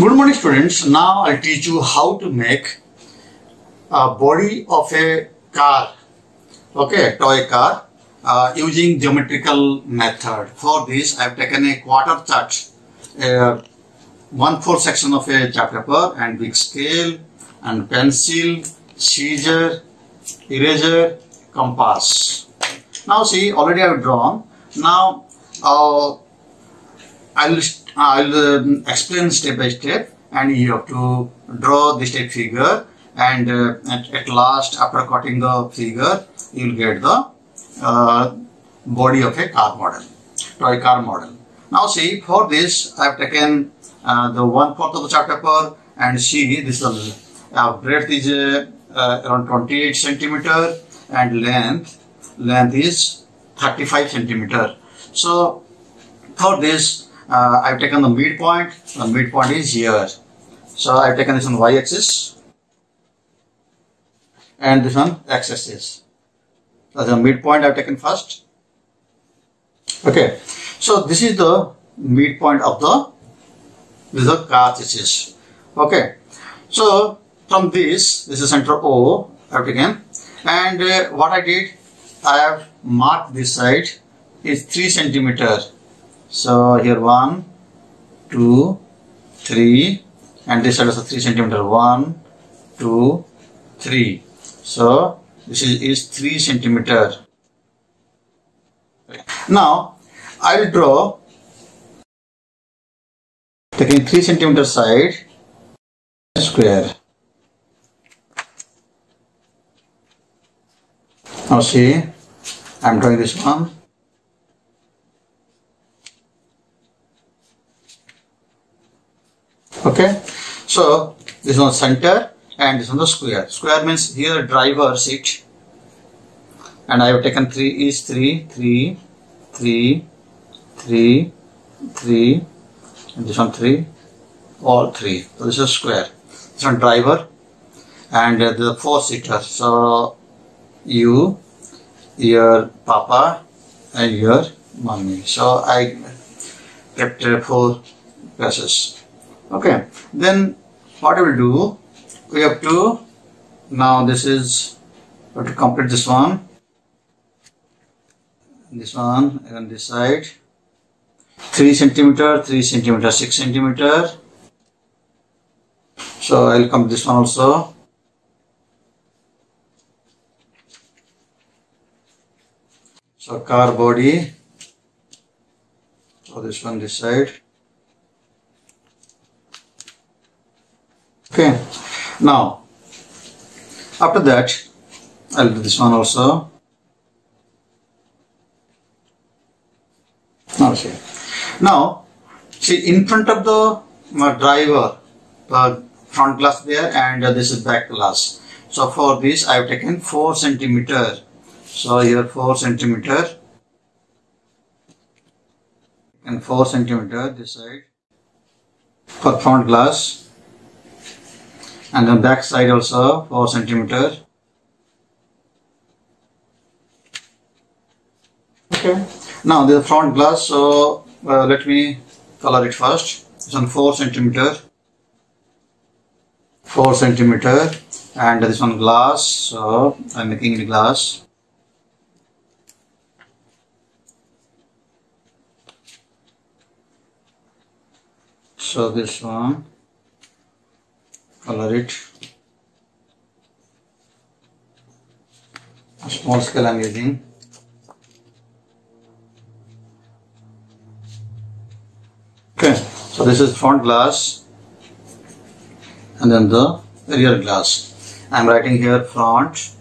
Good morning students. Now I'll teach you how to make a body of a car. Okay, toy car uh, using geometrical method. For this I have taken a quarter chart, a one fourth section of a chart paper and big scale and pencil, scissor, eraser, compass. Now see already I have drawn. Now uh, I'll I'll um, explain step by step and you have to draw the step figure and uh, at, at last after cutting the figure you will get the uh, body of a car model toy car model. Now see for this I have taken uh, the one fourth of the chart paper and see this is uh, breadth is uh, uh, around 28 centimeter and length length is 35 centimeter. So for this uh, I've taken the midpoint. The midpoint is here. So I've taken this on y-axis and this one x-axis. So the midpoint I've taken first. Okay. So this is the midpoint of the this is the car. Okay. So from this, this is center O I've taken and uh, what I did, I have marked this side is 3 centimeter so here one, two, three, and this side also three centimeter. One, two, three. So this is, is three centimeter. Now I will draw taking three centimeter side square. Now see, I am drawing this one. Okay? So this one center and this one the square. Square means here driver seat. And I have taken 3 is 3 3 3 3 3 and this one 3 all 3 so this is square. This one driver and uh, the four seater. So you your papa and your mommy. So I kept uh, four places okay then what I will do we have to now this is we have to complete this one. This one and this side. 3 centimeter 3 centimeter 6 centimeter. So I'll complete this one also. So car body. So this one this side okay. Now after that I'll do this one also. Now see. Now see in front of the uh, driver the front glass there and uh, this is back glass. So for this I have taken 4 centimeter. So here 4 centimeter. And 4 centimeter this side. For front glass and the back side also 4 centimeter okay. Now the front glass so uh, let me color it first. It's on 4 centimeter 4 centimeter and this one glass so I'm making the glass. So this one color it. A small scale I'm using. Okay so this is front glass and then the rear glass. I'm writing here front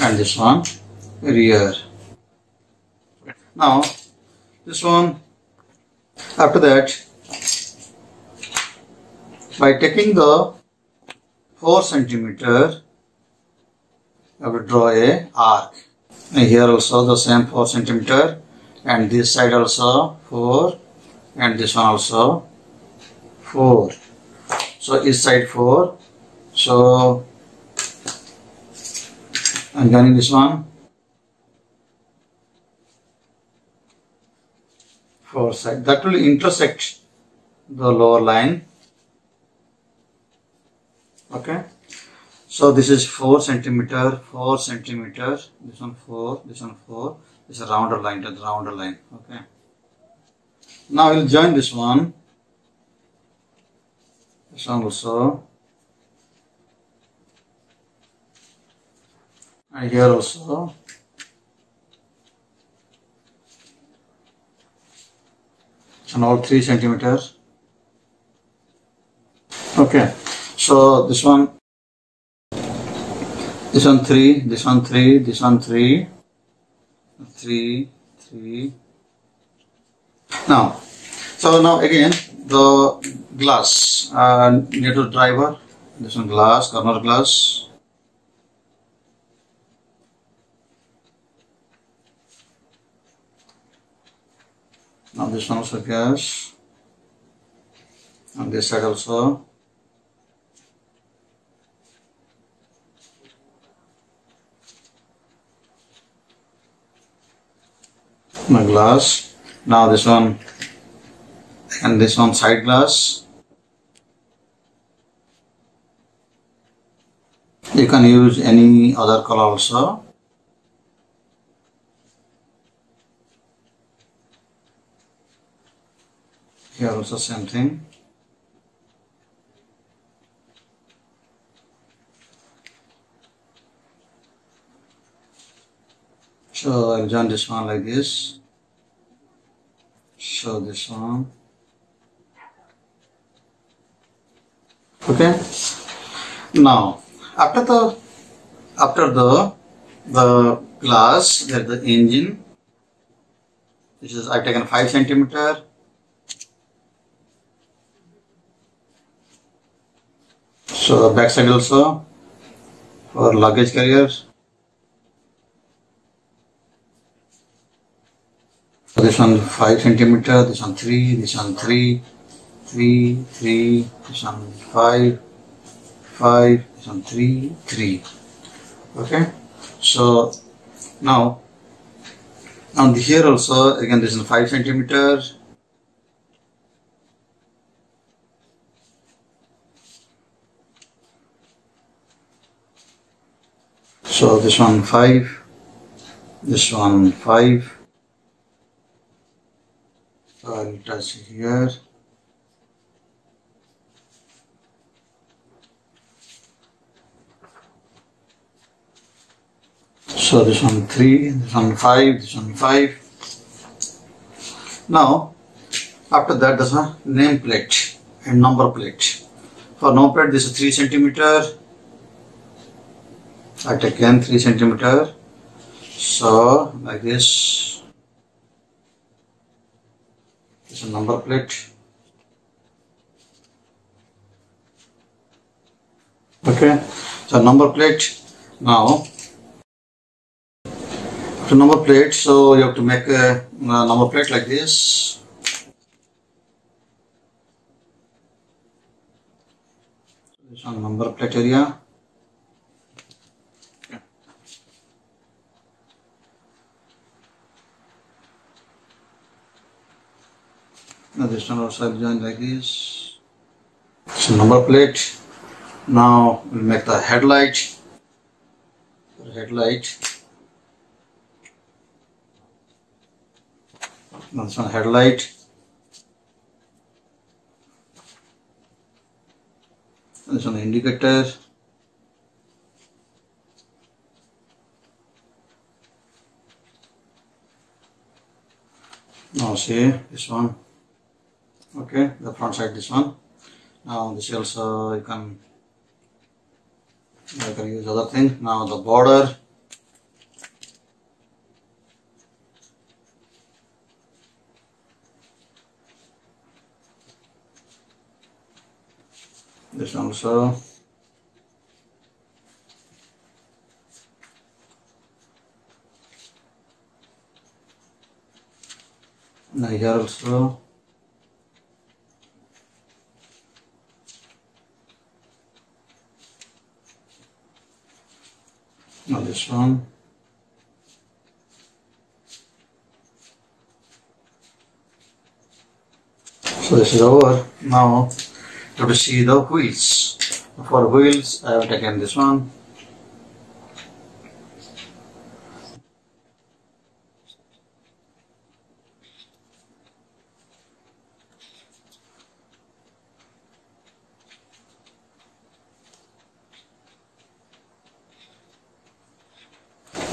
and this one rear. Now this one after that by taking the 4 centimeter I will draw a arc. And here also the same 4 centimeter and this side also 4 and this one also 4 so each side 4 so I'm joining this one. 4 side. That will intersect the lower line okay so this is 4 centimeter 4 centimeter. This one 4 this one 4 this is a rounder line the rounder line okay. Now we'll join this one. This one also. And here also. And all 3 centimeters. Okay. So this one this one 3 this one 3 this one 3 3 3 now so now again the glass uh, neutral driver this one glass corner glass. Now this one also gas on this side also my glass. Now this one and this one side glass. You can use any other color also. Here also same thing so I'll join this one like this. Show this one. Okay? Now after the after the the glass there's the engine this is I've taken 5 centimeter. So back side also for luggage carriers So this one 5 centimeter, this one 3, this one 3, 3, 3, this one 5, 5, this one 3, 3. Okay, so now now here also again this is 5 centimeter. So this one 5, this one 5. I'll touch here. So this one 3, this one 5, this one 5. Now, after that there's a name plate and number plate. For number plate this is 3 centimeter. I take again 3 centimeter. So, like this. A number plate. Okay, so number plate. Now, to number plate, so you have to make a, a number plate like this. This number plate area. Now this one also I'll join like this. So number plate. Now we'll make the headlight. Headlight. Now this one headlight. This one indicator. Now see this one. Okay, the front side this one. Now this also uh, you can you can use other thing. Now the border. This also. Now here also. So this is over. Now to see the wheels. For wheels, I have taken this one.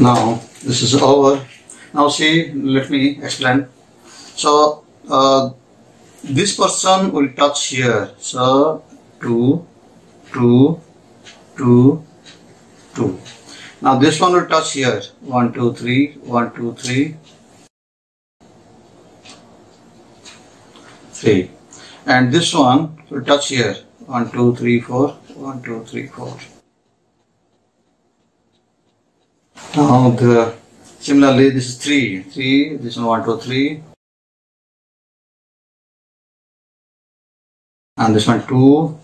now this is over. Now see let me explain. So uh, this person will touch here. So 2 2 2 2 now this one will touch here. 1 2 3 1 2 3 3 and this one will touch here. 1 2 3 4 1 2 3 4 Now the uh, similarly this is 3 3 this one 1 2 3 and this one 2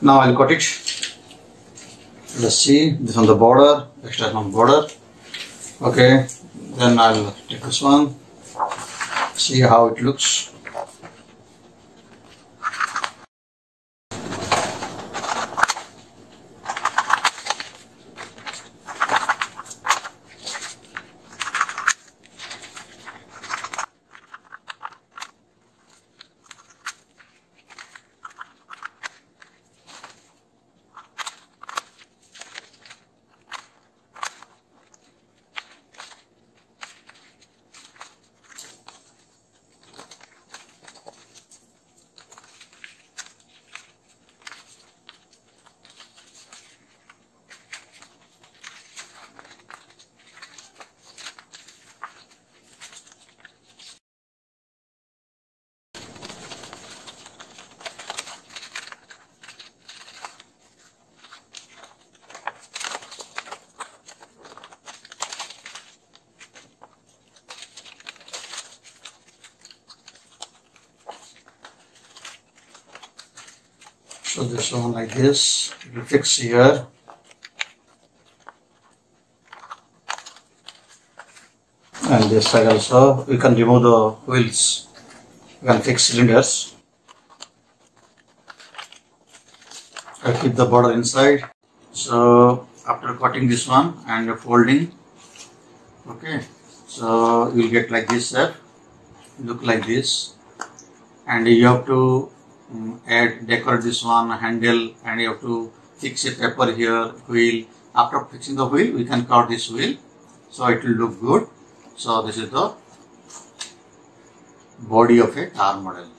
now I'll cut it. Let's see. This on the border. Extra from border. Okay. Then I'll take this one. See how it looks. So this one like this, we fix here. Uh, and this side also, we can remove the wheels. We can fix cylinders. I keep the border inside. So after cutting this one and folding, okay, so you'll get like this shape, look like this, and you have to um, add decorate this one handle and you have to fix a paper here wheel. After fixing the wheel we can cut this wheel so it will look good. So this is the body of a car model